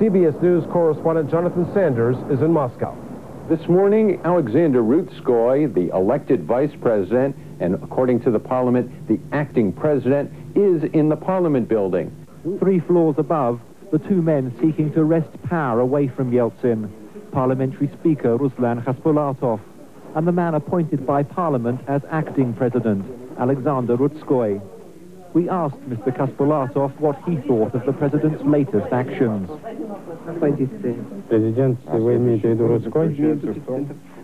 CBS News correspondent Jonathan Sanders is in Moscow. This morning, Alexander Rutskoy, the elected vice president, and according to the parliament, the acting president, is in the parliament building. Three floors above, the two men seeking to wrest power away from Yeltsin, Parliamentary Speaker Ruslan Khasbulatov, and the man appointed by Parliament as acting president, Alexander Rutskoy. We asked Mr. Khasbulatov what he thought of the president's latest actions.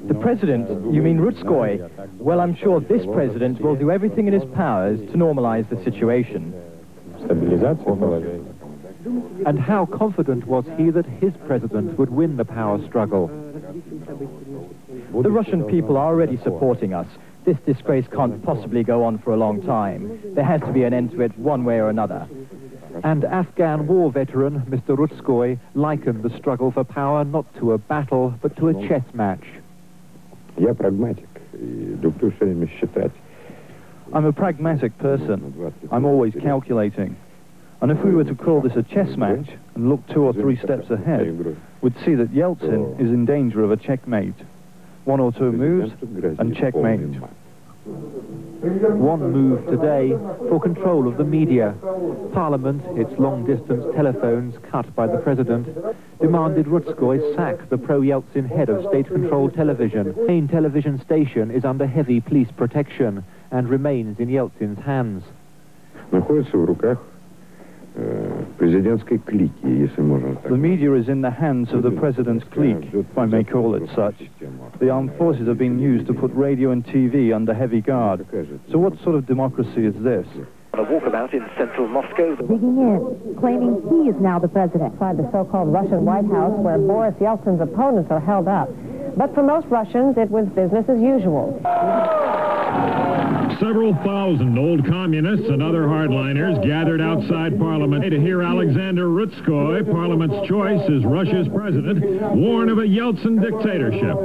The president, you mean Rutskoy? Well, I'm sure this president will do everything in his powers to normalize the situation. And how confident was he that his president would win the power struggle? The Russian people are already supporting us. This disgrace can't possibly go on for a long time. There has to be an end to it one way or another. And Afghan war veteran Mr. Rutskoy likened the struggle for power not to a battle, but to a chess match. I'm a pragmatic person. I'm always calculating. And if we were to call this a chess match and look two or three steps ahead, we'd see that Yeltsin is in danger of a checkmate. One or two moves and checkmate. One move today for control of the media. Parliament, its long-distance telephones cut by the president, demanded Rutskoy sack the pro-Yeltsin head of state-controlled television. Main television station is under heavy police protection and remains in Yeltsin's hands. The media is in the hands of the president's clique, if I may call it such. The armed forces have been used to put radio and TV under heavy guard. So what sort of democracy is this? On a walkabout in central Moscow. Digging in, claiming he is now the president. Inside the so-called Russian White House, where Boris Yeltsin's opponents are held up. But for most Russians, it was business as usual. Several thousand old communists and other hardliners gathered outside Parliament to hear Alexander Rutskoy, Parliament's choice as Russia's president, warn of a Yeltsin dictatorship.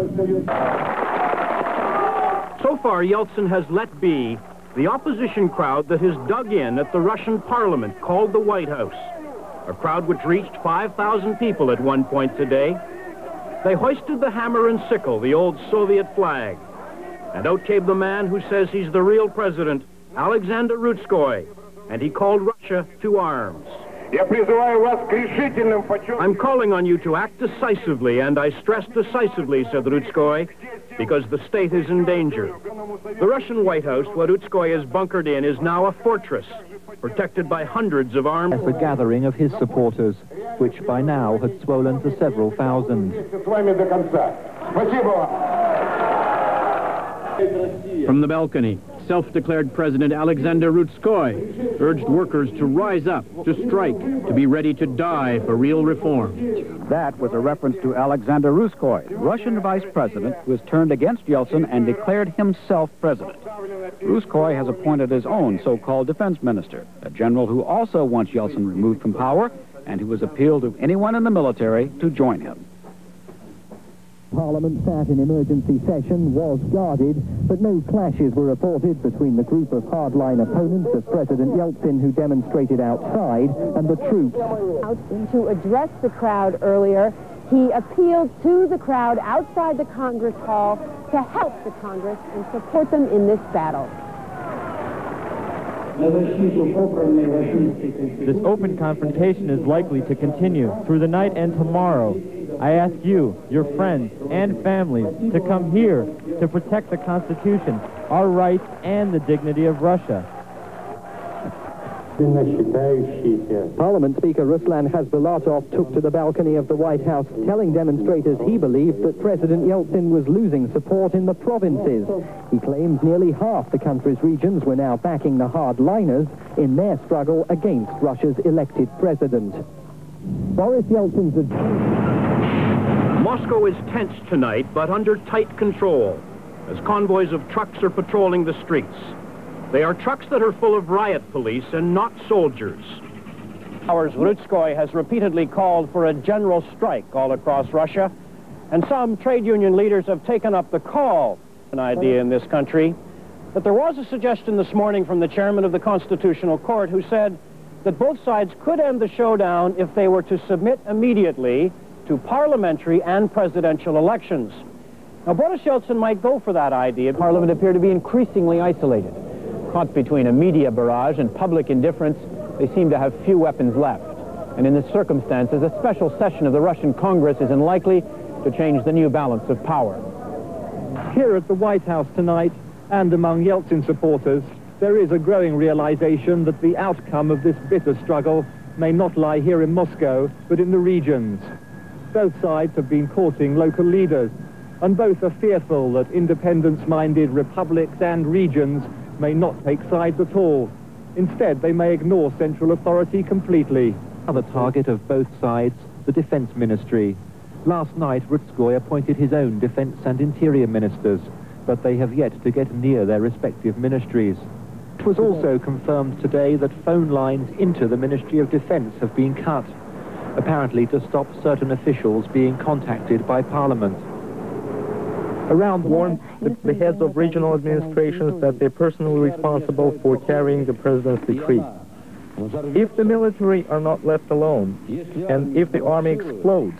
So far, Yeltsin has let be the opposition crowd that has dug in at the Russian parliament called the White House. A crowd which reached 5,000 people at one point today. They hoisted the hammer and sickle, the old Soviet flag. And out came the man who says he's the real president, Alexander Rutskoy, and he called Russia to arms. I'm calling on you to act decisively, and I stress decisively, said Rutskoy, because the state is in danger. The Russian White House, where Rutskoy is bunkered in, is now a fortress, protected by hundreds of armed... As a gathering of his supporters, which by now had swollen to several thousand. From the balcony, self-declared President Alexander Rutskoy urged workers to rise up, to strike, to be ready to die for real reform. That was a reference to Alexander Rutskoy, Russian vice president who has turned against Yeltsin and declared himself president. Rutskoy has appointed his own so-called defense minister, a general who also wants Yeltsin removed from power and who has appealed to anyone in the military to join him. Parliament sat in emergency session, was guarded, but no clashes were reported between the group of hardline opponents of President Yeltsin who demonstrated outside and the troops. Out to address the crowd earlier, he appealed to the crowd outside the Congress Hall to help the Congress and support them in this battle. This open confrontation is likely to continue through the night and tomorrow. I ask you, your friends and families, to come here to protect the Constitution, our rights, and the dignity of Russia. Parliament Speaker Ruslan Khasbulatov took to the balcony of the White House, telling demonstrators he believed that President Yeltsin was losing support in the provinces. He claims nearly half the country's regions were now backing the hardliners in their struggle against Russia's elected president. Boris Yeltsin's... Moscow is tense tonight, but under tight control, as convoys of trucks are patrolling the streets. They are trucks that are full of riot police and not soldiers. Hours Rutskoy has repeatedly called for a general strike all across Russia, and some trade union leaders have taken up the call, an idea in this country. But there was a suggestion this morning from the chairman of the Constitutional Court who said that both sides could end the showdown if they were to submit immediately to parliamentary and presidential elections. Now, Boris Yeltsin might go for that idea. Parliament appeared to be increasingly isolated. Caught between a media barrage and public indifference, they seem to have few weapons left. And in this circumstances, a special session of the Russian Congress is unlikely to change the new balance of power. Here at the White House tonight, and among Yeltsin supporters, there is a growing realization that the outcome of this bitter struggle may not lie here in Moscow, but in the regions. Both sides have been courting local leaders, and both are fearful that independence-minded republics and regions may not take sides at all. Instead, they may ignore central authority completely. Another target of both sides, the defense ministry. Last night, Rutskoy appointed his own defense and interior ministers, but they have yet to get near their respective ministries. It was also confirmed today that phone lines into the Ministry of Defense have been cut, apparently to stop certain officials being contacted by Parliament. Around warned the, the heads of regional administrations that they're personally responsible for carrying the president's decree. If the military are not left alone, and if the army explodes,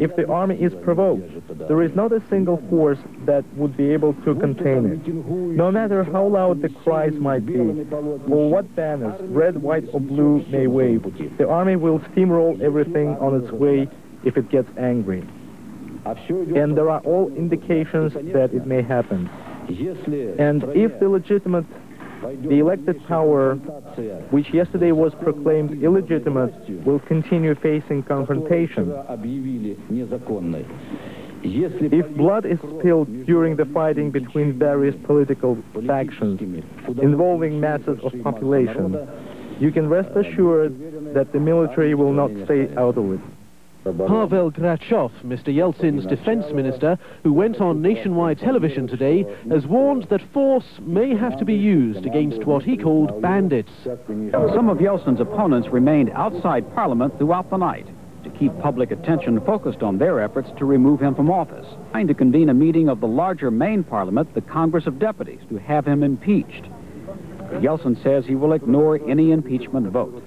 if the army is provoked, there is not a single force that would be able to contain it. No matter how loud the cries might be, or what banners, red, white, or blue, may wave, the army will steamroll everything on its way if it gets angry. And there are all indications that it may happen. And if the legitimate, the elected power, which yesterday was proclaimed illegitimate, will continue facing confrontation, if blood is spilled during the fighting between various political factions involving masses of population, you can rest assured that the military will not stay out of it. Pavel Grachev, Mr. Yeltsin's defense minister, who went on nationwide television today, has warned that force may have to be used against what he called bandits. Some of Yeltsin's opponents remained outside Parliament throughout the night to keep public attention focused on their efforts to remove him from office, trying to convene a meeting of the larger main parliament, the Congress of Deputies, to have him impeached. Yeltsin says he will ignore any impeachment vote.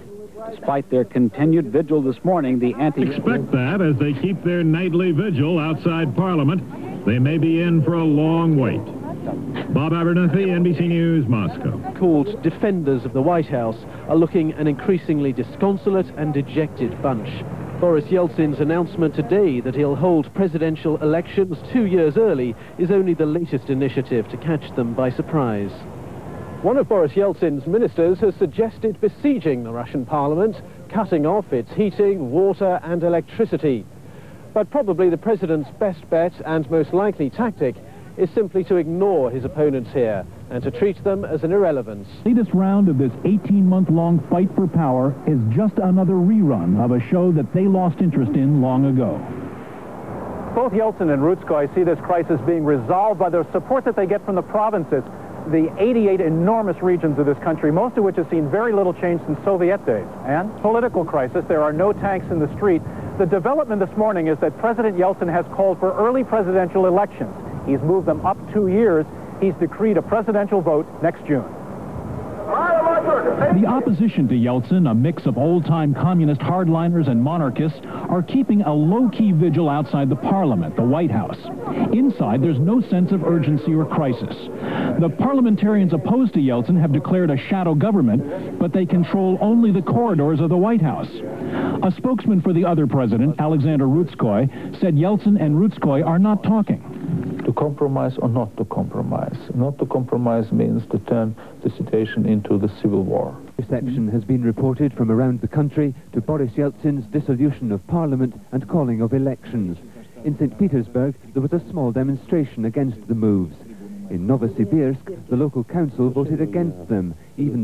Despite their continued vigil this morning, the anti... Expect that as they keep their nightly vigil outside Parliament. They may be in for a long wait. Bob Abernethy, NBC News, Moscow. Called defenders of the White House are looking an increasingly disconsolate and dejected bunch. Boris Yeltsin's announcement today that he'll hold presidential elections two years early is only the latest initiative to catch them by surprise. One of Boris Yeltsin's ministers has suggested besieging the Russian parliament, cutting off its heating, water and electricity. But probably the president's best bet and most likely tactic is simply to ignore his opponents here and to treat them as an irrelevance. Latest round of this 18-month-long fight for power is just another rerun of a show that they lost interest in long ago. Both Yeltsin and Rutskoy see this crisis being resolved by the support that they get from the provinces the 88 enormous regions of this country, most of which have seen very little change since Soviet days. And political crisis, there are no tanks in the street. The development this morning is that President Yeltsin has called for early presidential elections. He's moved them up two years. He's decreed a presidential vote next June. The opposition to Yeltsin, a mix of old-time communist hardliners and monarchists, are keeping a low-key vigil outside the parliament, the White House. Inside, there's no sense of urgency or crisis. The parliamentarians opposed to Yeltsin have declared a shadow government, but they control only the corridors of the White House. A spokesman for the other president, Alexander Rutskoy, said Yeltsin and Rutskoy are not talking to compromise or not to compromise. Not to compromise means to turn the situation into the civil war. Reception has been reported from around the country to Boris Yeltsin's dissolution of parliament and calling of elections. In St. Petersburg, there was a small demonstration against the moves. In Novosibirsk, the local council voted against them, even